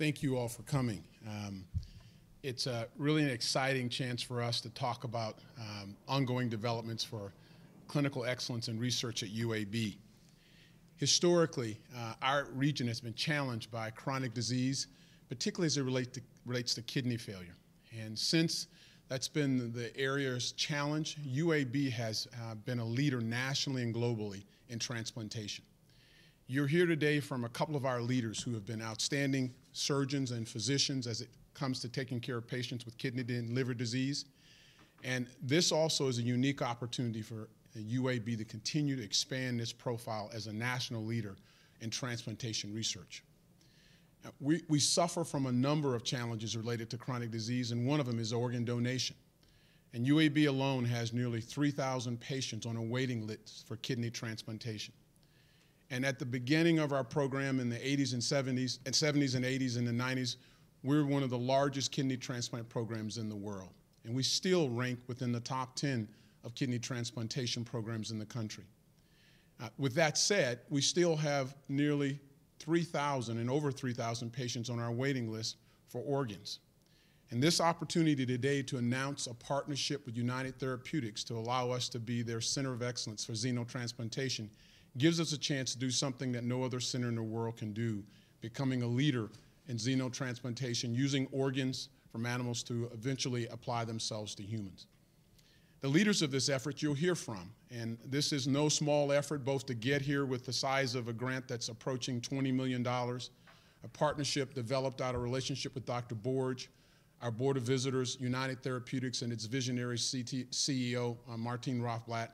thank you all for coming. Um, it's uh, really an exciting chance for us to talk about um, ongoing developments for clinical excellence and research at UAB. Historically, uh, our region has been challenged by chronic disease, particularly as it relate to, relates to kidney failure. And since that's been the area's challenge, UAB has uh, been a leader nationally and globally in transplantation. You're here today from a couple of our leaders who have been outstanding surgeons and physicians as it comes to taking care of patients with kidney and liver disease. And this also is a unique opportunity for UAB to continue to expand this profile as a national leader in transplantation research. Now, we, we suffer from a number of challenges related to chronic disease, and one of them is organ donation. And UAB alone has nearly 3,000 patients on a waiting list for kidney transplantation. And at the beginning of our program in the 80s and 70s, and 70s and 80s and the 90s, we were one of the largest kidney transplant programs in the world. And we still rank within the top 10 of kidney transplantation programs in the country. Uh, with that said, we still have nearly 3,000 and over 3,000 patients on our waiting list for organs. And this opportunity today to announce a partnership with United Therapeutics to allow us to be their center of excellence for xenotransplantation gives us a chance to do something that no other center in the world can do, becoming a leader in xenotransplantation, using organs from animals to eventually apply themselves to humans. The leaders of this effort you'll hear from, and this is no small effort both to get here with the size of a grant that's approaching $20 million, a partnership developed out of relationship with Dr. Borge, our board of visitors, United Therapeutics, and its visionary CT, CEO, uh, Rothblatt,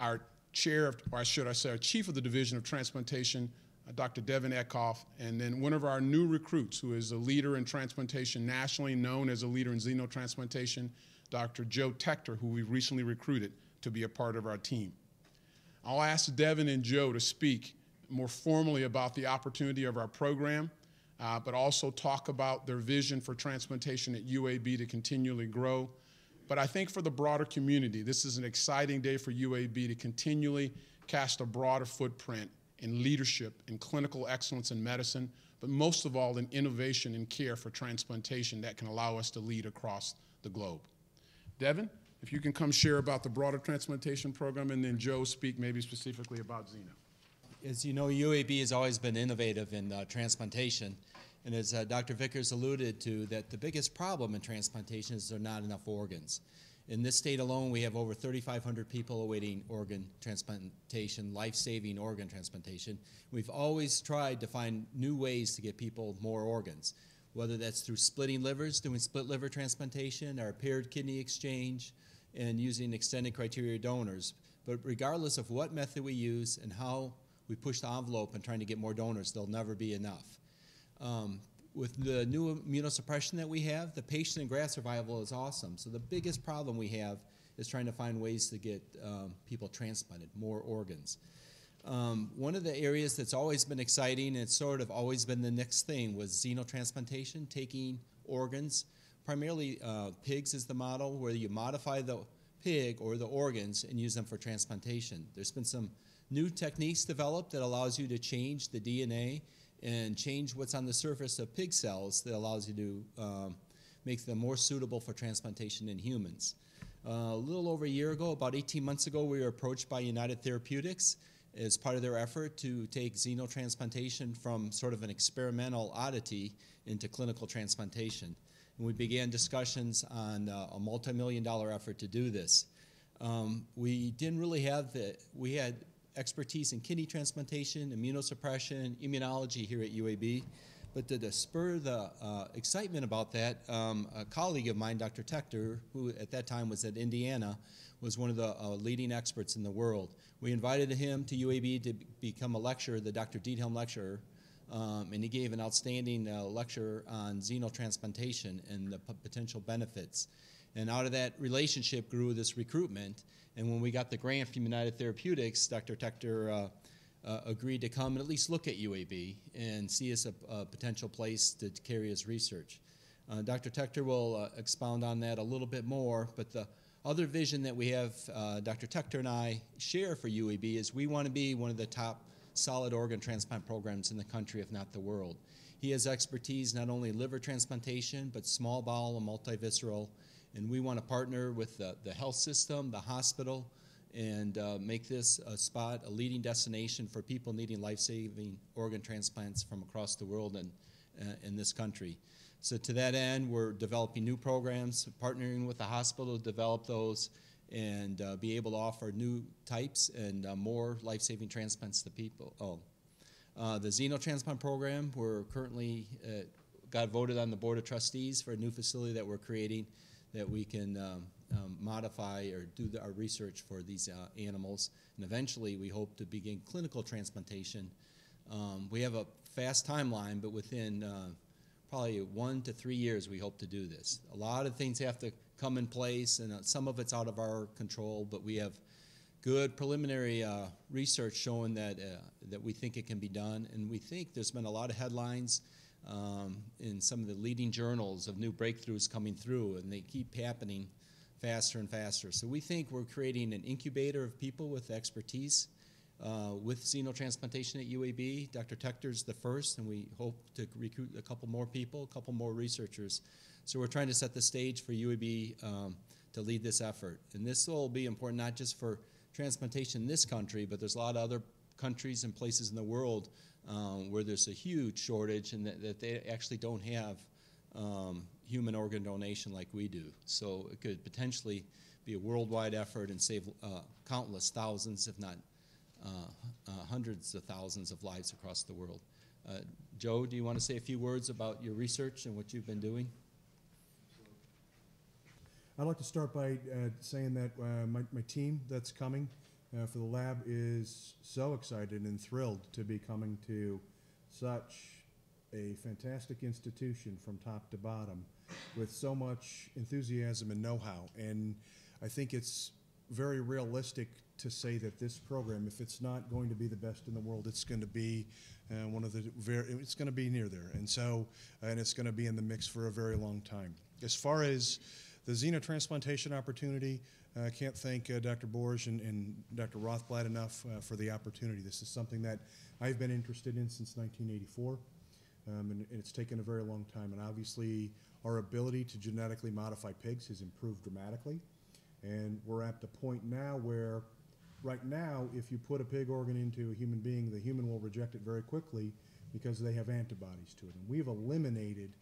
our chair, of, or should I say, chief of the Division of Transplantation, uh, Dr. Devin Eckhoff, and then one of our new recruits who is a leader in transplantation, nationally known as a leader in xenotransplantation, Dr. Joe Tector, who we recently recruited to be a part of our team. I'll ask Devin and Joe to speak more formally about the opportunity of our program, uh, but also talk about their vision for transplantation at UAB to continually grow but I think for the broader community, this is an exciting day for UAB to continually cast a broader footprint in leadership, in clinical excellence in medicine, but most of all in innovation and care for transplantation that can allow us to lead across the globe. Devin, if you can come share about the broader transplantation program, and then Joe speak maybe specifically about Xeno. As you know, UAB has always been innovative in uh, transplantation. And as uh, Dr. Vickers alluded to, that the biggest problem in transplantation is there are not enough organs. In this state alone, we have over 3,500 people awaiting organ transplantation, life-saving organ transplantation. We've always tried to find new ways to get people more organs, whether that's through splitting livers, doing split liver transplantation, or paired kidney exchange, and using extended criteria donors. But regardless of what method we use and how we push the envelope and trying to get more donors, there'll never be enough. Um, with the new immunosuppression that we have, the patient and graft survival is awesome. So the biggest problem we have is trying to find ways to get um, people transplanted, more organs. Um, one of the areas that's always been exciting, and it's sort of always been the next thing, was xenotransplantation, taking organs. Primarily, uh, pigs is the model, where you modify the pig or the organs and use them for transplantation. There's been some new techniques developed that allows you to change the DNA and change what's on the surface of pig cells that allows you to um, make them more suitable for transplantation in humans. Uh, a little over a year ago, about 18 months ago, we were approached by United Therapeutics as part of their effort to take xenotransplantation from sort of an experimental oddity into clinical transplantation. And we began discussions on uh, a multi-million dollar effort to do this. Um, we didn't really have the, we had expertise in kidney transplantation, immunosuppression, immunology here at UAB. But to, spur the uh, excitement about that, um, a colleague of mine, Dr. Tector, who at that time was at Indiana, was one of the uh, leading experts in the world. We invited him to UAB to become a lecturer, the Dr. Diethelm Lecturer, um, and he gave an outstanding uh, lecture on xenotransplantation and the potential benefits. And out of that relationship grew this recruitment. And when we got the grant from United Therapeutics, Dr. Tector uh, uh, agreed to come and at least look at UAB and see us a, a potential place to carry his research. Uh, Dr. Tector will uh, expound on that a little bit more, but the other vision that we have, uh, Dr. Tector and I share for UAB is we want to be one of the top solid organ transplant programs in the country, if not the world. He has expertise not only liver transplantation, but small bowel and multivisceral. And we want to partner with the, the health system, the hospital, and uh, make this a spot, a leading destination for people needing life saving organ transplants from across the world and uh, in this country. So, to that end, we're developing new programs, partnering with the hospital to develop those and uh, be able to offer new types and uh, more life saving transplants to people. Oh. Uh, the xenotransplant program, we're currently uh, got voted on the Board of Trustees for a new facility that we're creating that we can um, um, modify or do the, our research for these uh, animals. And eventually, we hope to begin clinical transplantation. Um, we have a fast timeline, but within uh, probably one to three years, we hope to do this. A lot of things have to come in place, and uh, some of it's out of our control, but we have good preliminary uh, research showing that, uh, that we think it can be done. And we think there's been a lot of headlines um, in some of the leading journals of new breakthroughs coming through, and they keep happening faster and faster. So we think we're creating an incubator of people with expertise uh, with xenotransplantation at UAB. Dr. Tector's the first, and we hope to recruit a couple more people, a couple more researchers. So we're trying to set the stage for UAB um, to lead this effort. And this will be important not just for transplantation in this country, but there's a lot of other countries and places in the world um, where there's a huge shortage and that, that they actually don't have um, human organ donation like we do. So it could potentially be a worldwide effort and save uh, countless thousands, if not uh, uh, hundreds of thousands of lives across the world. Uh, Joe, do you want to say a few words about your research and what you've been doing? I'd like to start by uh, saying that uh, my, my team that's coming uh, for the lab is so excited and thrilled to be coming to such a fantastic institution from top to bottom with so much enthusiasm and know-how. And I think it's very realistic to say that this program, if it's not going to be the best in the world, it's going to be uh, one of the very, it's going to be near there. And so, and it's going to be in the mix for a very long time. As far as the xenotransplantation opportunity, uh, I can't thank uh, Dr. Borge and, and, Dr. Rothblatt enough uh, for the opportunity. This is something that I've been interested in since 1984, um, and, and, it's taken a very long time. And obviously, our ability to genetically modify pigs has improved dramatically. And we're at the point now where, right now, if you put a pig organ into a human being, the human will reject it very quickly because they have antibodies to it. And we've eliminated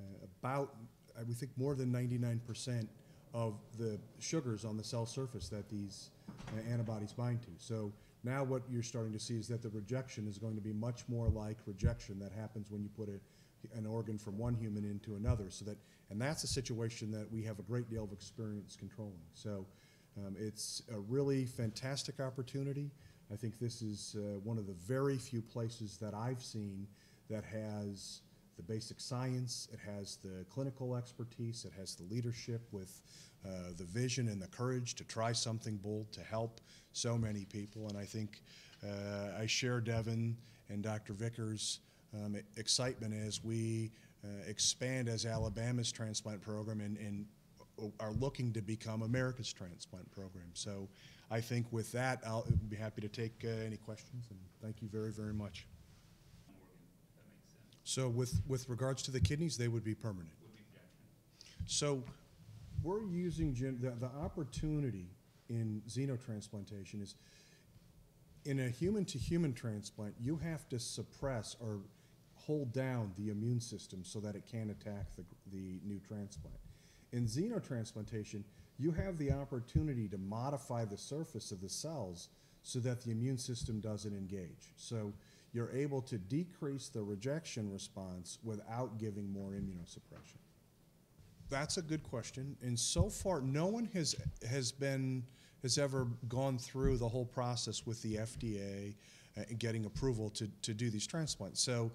uh, about, I we think, more than 99 percent of the sugars on the cell surface that these uh, antibodies bind to. So now what you're starting to see is that the rejection is going to be much more like rejection that happens when you put a, an organ from one human into another. So that, and that's a situation that we have a great deal of experience controlling. So um, it's a really fantastic opportunity. I think this is uh, one of the very few places that I've seen that has the basic science, it has the clinical expertise, it has the leadership with uh, the vision and the courage to try something bold to help so many people. And I think uh, I share Devin and Dr. Vickers' um, excitement as we uh, expand as Alabama's transplant program and, and are looking to become America's transplant program. So I think with that, I'll be happy to take uh, any questions, and thank you very, very much. So with, with regards to the kidneys, they would be permanent. So we're using gen- the, the opportunity in xenotransplantation is in a human to human transplant, you have to suppress or hold down the immune system so that it can attack the, the new transplant. In xenotransplantation, you have the opportunity to modify the surface of the cells so that the immune system doesn't engage. So you're able to decrease the rejection response without giving more immunosuppression? That's a good question. And so far, no one has, has been, has ever gone through the whole process with the FDA uh, getting approval to, to do these transplants. So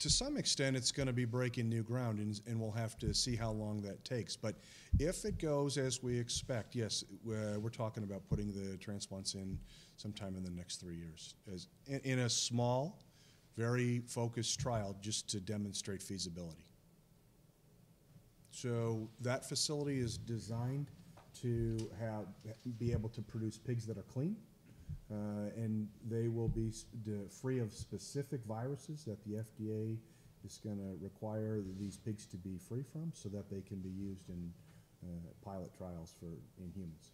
to some extent, it's going to be breaking new ground, and, and, we'll have to see how long that takes. But if it goes as we expect, yes, we're, we're talking about putting the transplants in sometime in the next three years, as in, in a small, very focused trial, just to demonstrate feasibility. So that facility is designed to have be able to produce pigs that are clean, uh, and they will be free of specific viruses that the FDA is going to require these pigs to be free from, so that they can be used in uh, pilot trials for in humans.